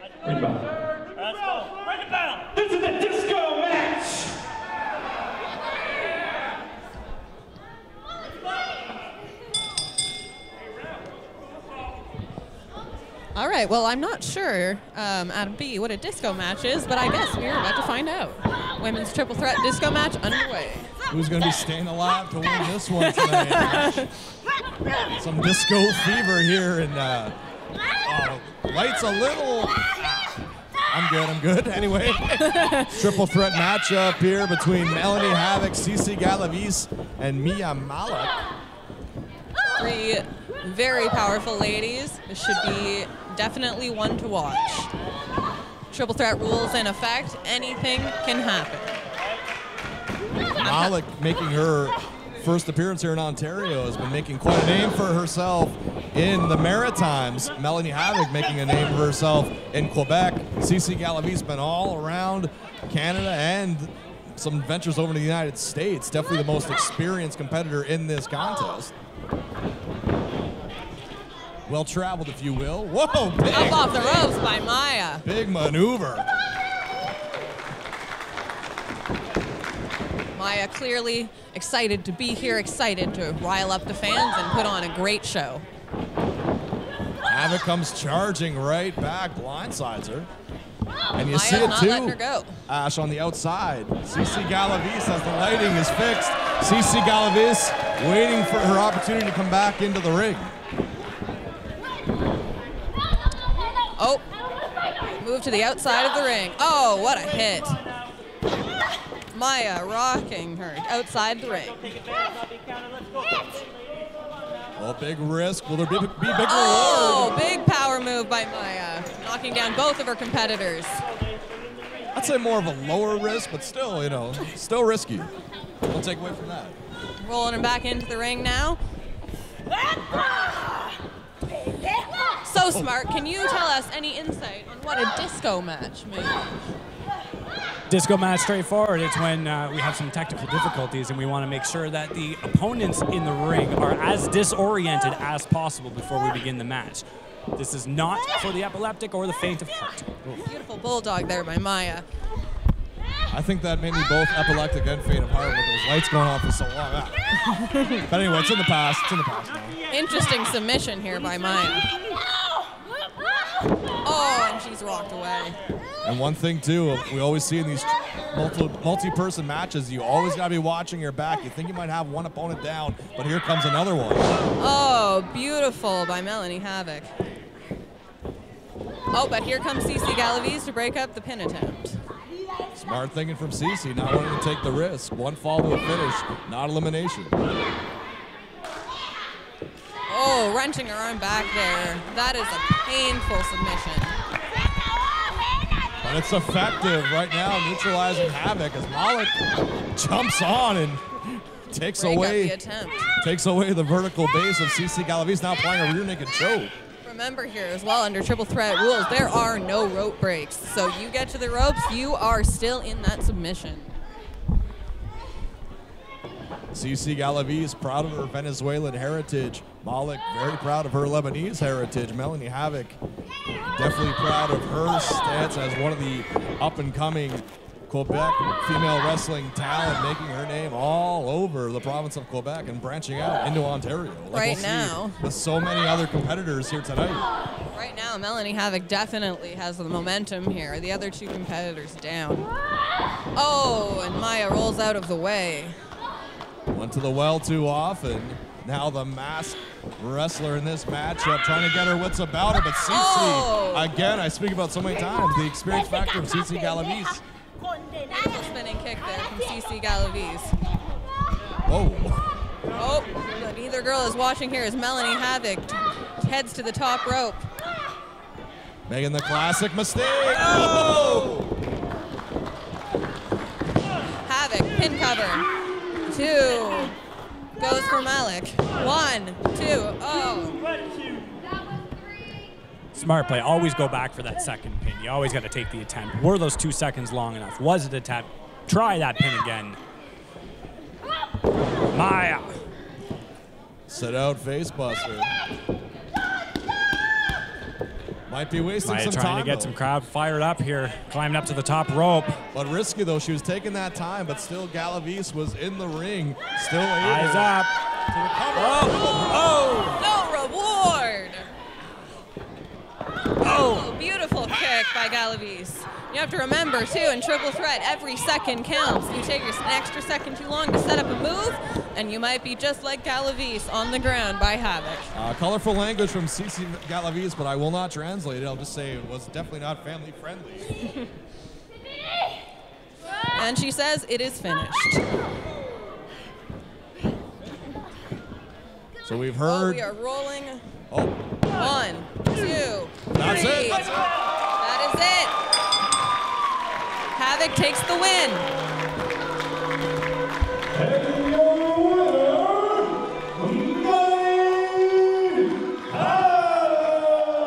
Ring bell. Let's go. Ring the bell. This is a disco match. All right, well, I'm not sure, um, Adam B, what a disco match is, but I guess we're about to find out. Women's triple threat disco match underway. Who's going to be staying alive to win this one tonight? Some disco fever here, and uh, uh, lights a little. I'm good. I'm good. Anyway, triple threat matchup here between Melanie Havok, Cici Galavis, and Mya Malek. Three very powerful ladies. This should be definitely one to watch. Triple threat rules in effect. Anything can happen. Malek making her first appearance here in Ontario has been making quite a name for herself in the Maritimes. Melanie Havok making a name for herself in Quebec. Cici Galavis been all around Canada and some adventures over to the United States. Definitely the most experienced competitor in this contest. Well traveled, if you will. Whoa, big, Up off the ropes by Mya. big maneuver. Mya clearly excited to be here, excited to rile up the fans and put on a great show. Havok comes charging right back, blindsides her. And you Mya's see it too. letting her go. Ash on the outside. Cici Galavis as the lighting is fixed. Cici Galavis waiting for her opportunity to come back into the ring. Oh, move to the outside of the ring. Oh, what a hit. Mya rocking her outside the ring. Well, big risk. Will there be, be big reward? Oh, big power move by Mya, knocking down both of her competitors. I'd say more of a lower risk, but still, you know, still risky. Don't take away from that. Rolling him back into the ring now. So smart. Can you tell us any insight on what a disco match be? Disco match straightforward. It's when uh, we have some technical difficulties and we want to make sure that the opponents in the ring are as disoriented as possible before we begin the match. This is not for the epileptic or the faint of heart. Beautiful bulldog there by Mya. I think that made me both epileptic and faint of heart with those lights going on for so long. Ah. but anyway, it's in the past. It's in the past now. Interesting submission here by Mya. Walked away. And one thing too, we always see in these multi, multi-person matches, you always got to be watching your back. You think you might have one opponent down, but here comes another one. Oh, beautiful by Melanie Havok. Oh, but here comes Cici Galavis to break up the pin attempt. Smart thinking from Cici, not wanting to take the risk. One fall to a finish, not elimination. Oh, wrenching her arm back there. That is a painful submission. But it's effective right now, neutralizing Havok as Malek jumps on and takes Break away the takes away the vertical base of Cici Galavis, now applying a rear naked choke. Remember here as well, under triple threat rules, there are no rope breaks. So you get to the ropes, you are still in that submission. Cici Galavis, proud of her Venezuelan heritage. Malek, very proud of her Lebanese heritage. Melanie Havok, definitely proud of her stance as one of the up and coming Quebec female wrestling talent, making her name all over the province of Quebec and branching out into Ontario. Like Right we'll now. With so many other competitors here tonight. Right now, Melanie Havok definitely has the momentum here. The other two competitors down. Oh, and Mya rolls out of the way. Went to the well too often. Now the masked wrestler in this matchup trying to get her wits about her, but Cici, Oh. again, I speak about so many times, the experience factor of Cici Galavis. Beautiful spinning kick there from Cici Galavis. Whoa. Oh, but neither girl is watching here as Melanie Havok heads to the top rope. Making the classic mistake. Oh! Havok, pin cover. Two. Goes for Malek. One, two, oh. Smart play. Always go back for that second pin. You always got to take the attempt. Were those two seconds long enough? Was it a tap? Try that pin again. Mya. Set out face buster. Might be wasting Mya some trying time. to get though. some crowd fired up here, climbing up to the top rope. But risky though, she was taking that time, but still Galavis was in the ring, still able Eyes up. to recover. Oh, oh. No reward. Oh. oh, beautiful kick by Galavis. You have to remember too, in triple threat, every second counts. You take an extra second too long to set up a move, and you might be just like Galavis on the ground by Havok. Uh, colorful language from Cici Galavis, but I will not translate it. I'll just say it was definitely not family friendly. And she says it is finished. So we've Oh, heard. we are rolling. Oh, One, two, That's three. it. That's it. That is it. Havok takes the win.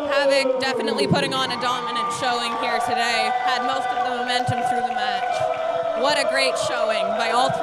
Havok definitely putting on a dominant showing here today. Had most of the momentum through the match. What a great showing by all three.